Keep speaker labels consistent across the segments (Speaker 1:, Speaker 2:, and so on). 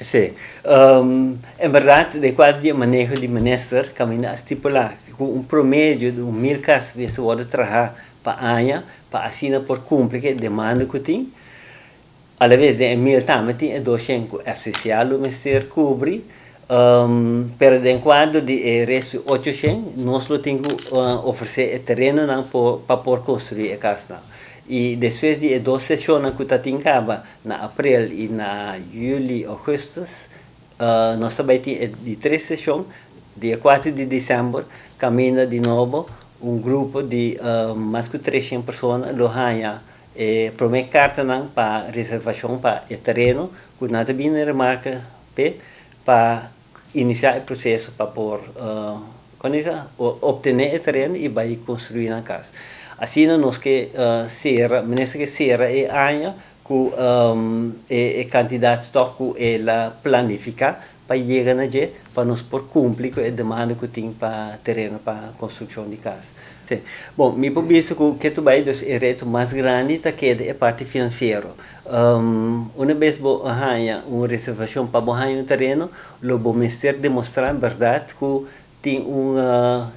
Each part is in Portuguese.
Speaker 1: Sim. Um, em verdade, de quadro de manejo de minister, caminha a estipular com um promédio de mil casos que se pode trabalhar para ano, para assinar por cumprir a demanda que tem. Às vezes, de mil também tem a 200 FCCA, o ministério cobre, um, pero de quadro de eh, resto 800, nós temos que uh, oferecer terreno para por construir a casa. E depois de duas sessões que acaba na abril e na julho, agosto, uh, nós também temos de três sessões, dia 4 de dezembro, caminha de novo um grupo de uh, mais de 300 pessoas do Hanha e promete carta para reservação para o terreno, que nada bem remarca para iniciar o processo para por uh, obter o terreno e vai construir a casa. Assim nós que uh, serra, menessa que serra é anha que um, é, é candidato que ela planifica para chegar na je para nos por cumprir com a demanda que tem para terreno para construção de casa. Bom, me penso que que tu vai dos reto mais grande tá que é a parte financeira. Um, uma vez bo arranha uma reservação para arranhar um terreno, lo bom ministério demonstrar verdade que tem um,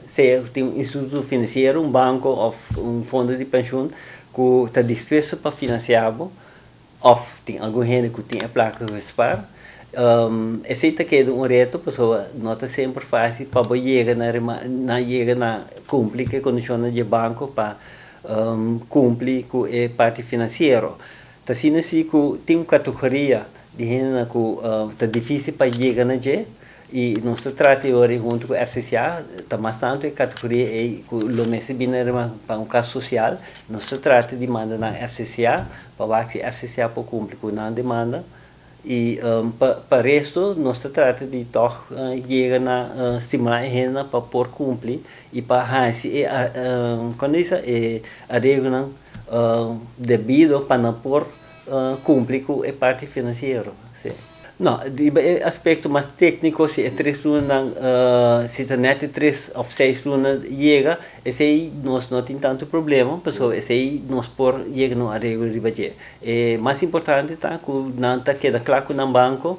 Speaker 1: se, tem um instituto financeiro, um banco ou um fundo de pensão que está disposto para financiar ou tem algum gente que tem a placa de respar. Um, aceita que é um reto, pessoa nota sempre fácil para chegar na, na chegar na cumprir que condições de banco para um, cumprir com a parte financeira. Sendo assim tem uma categoria de gente que está difícil para chegar na gente e nós tratamos junto com a FCCA, está bastante a categoria e o Lomesse Binarama para um caso social, nós tratamos de demanda na FCCA, para que a FCCA pode cumprir com a demanda, e um, para o resto, nós tratamos de toch uh, chegar na uh, estimular a renda para por cumprir e para hansi e uh, quando isso é a regra uh, devido para não por uh, cumprir com a parte financeira. Sim. Não, de aspecto mais técnico, se é três lunas, uh, se a net três ou seis lunas chega, esse aí nós não tem tanto problema, pessoal, esse aí nós por chega no arrego de budget. É mais importante tá que não tá queda claro que no banco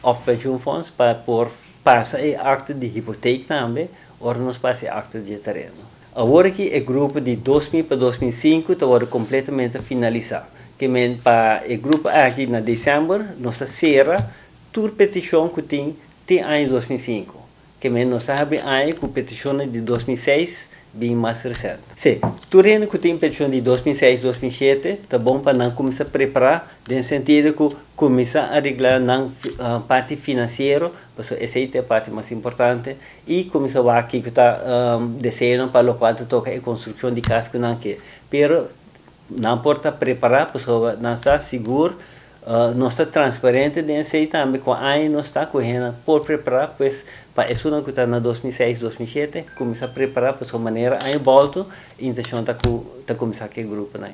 Speaker 1: of pension funds para por passa e acta de hipoteca também, ou nós passa acta de terreno. Agora que o grupo de 2000 para 2005 está completamente finalizado. Que para o grupo aqui na dezembro, nossa serra tur petição que tem tem ano 2005 que menos sabe ano que petição de 2006 bem mais recente. Sim, tureno que tem petição de 2006, 2007, tá bom para não começar a preparar, no sentido que começar a arreglar na uh, parte financeira, porque essa é a parte mais importante, e começar a que está um, desenhando para o quanto toca a construção de que não quer. Pero não importa preparar, porque não está seguro, Uh, não está transparente de sei também com a não está correndo por preparar pois para isso não que está na 2006 2007 começar a preparar para sua maneira aí volto então está tá começar aquele grupo na